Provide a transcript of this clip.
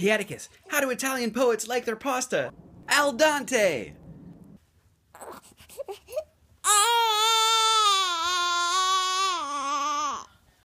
Hiaticus, how do Italian poets like their pasta? Al Dante!